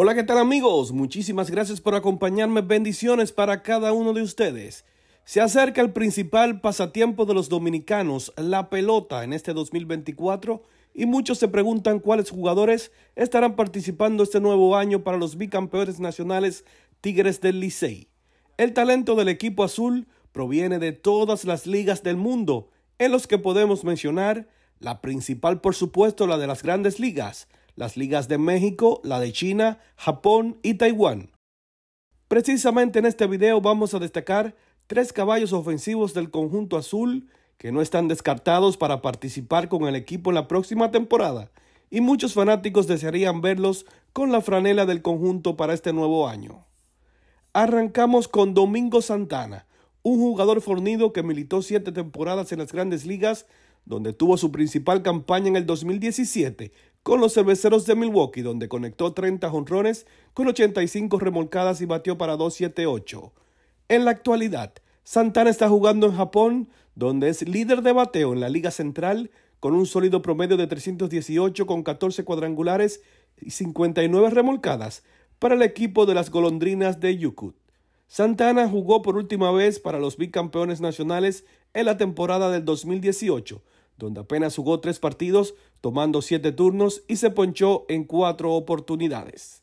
Hola, ¿qué tal amigos? Muchísimas gracias por acompañarme. Bendiciones para cada uno de ustedes. Se acerca el principal pasatiempo de los dominicanos, la pelota, en este 2024 y muchos se preguntan cuáles jugadores estarán participando este nuevo año para los bicampeones nacionales Tigres del Licey. El talento del equipo azul proviene de todas las ligas del mundo, en los que podemos mencionar la principal, por supuesto, la de las grandes ligas, las ligas de México, la de China, Japón y Taiwán. Precisamente en este video vamos a destacar tres caballos ofensivos del conjunto azul que no están descartados para participar con el equipo en la próxima temporada y muchos fanáticos desearían verlos con la franela del conjunto para este nuevo año. Arrancamos con Domingo Santana, un jugador fornido que militó siete temporadas en las grandes ligas, donde tuvo su principal campaña en el 2017 con los cerveceros de Milwaukee, donde conectó 30 jonrones con 85 remolcadas y batió para 278. En la actualidad, Santana está jugando en Japón, donde es líder de bateo en la Liga Central, con un sólido promedio de 318 con 14 cuadrangulares y 59 remolcadas para el equipo de las golondrinas de Yukut. Santana jugó por última vez para los bicampeones nacionales en la temporada del 2018, donde apenas jugó tres partidos, tomando siete turnos y se ponchó en cuatro oportunidades.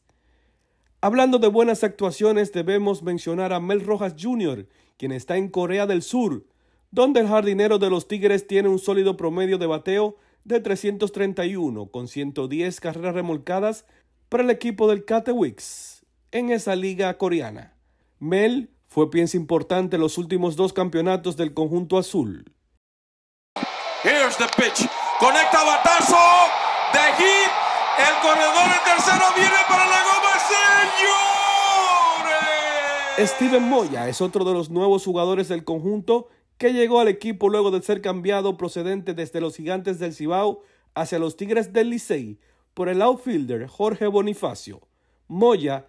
Hablando de buenas actuaciones, debemos mencionar a Mel Rojas Jr., quien está en Corea del Sur, donde el jardinero de los Tigres tiene un sólido promedio de bateo de 331 con 110 carreras remolcadas para el equipo del Katewix en esa liga coreana. Mel fue pieza importante en los últimos dos campeonatos del conjunto azul. Here's the pitch. Conecta batazo de hit. El corredor en tercero viene para la goma. ¡Señores! Steven Moya es otro de los nuevos jugadores del conjunto que llegó al equipo luego de ser cambiado procedente desde los Gigantes del Cibao hacia los Tigres del Licey por el outfielder Jorge Bonifacio. Moya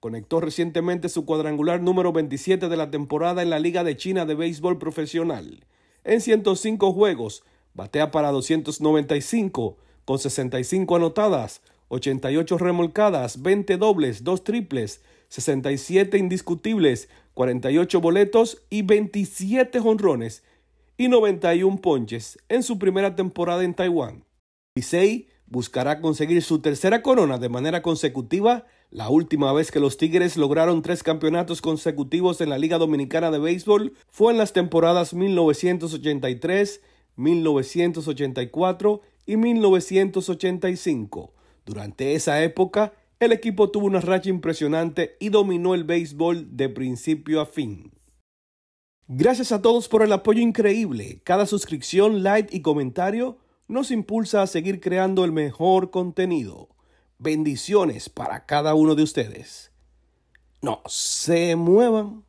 conectó recientemente su cuadrangular número 27 de la temporada en la Liga de China de Béisbol Profesional. En 105 juegos, Batea para 295 con 65 anotadas, 88 remolcadas, 20 dobles, 2 triples, 67 indiscutibles, 48 boletos y 27 jonrones y 91 ponches en su primera temporada en Taiwán. Licey buscará conseguir su tercera corona de manera consecutiva. La última vez que los Tigres lograron tres campeonatos consecutivos en la Liga Dominicana de Béisbol fue en las temporadas 1983 1984 y 1985. Durante esa época, el equipo tuvo una racha impresionante y dominó el béisbol de principio a fin. Gracias a todos por el apoyo increíble. Cada suscripción, like y comentario nos impulsa a seguir creando el mejor contenido. Bendiciones para cada uno de ustedes. No se muevan.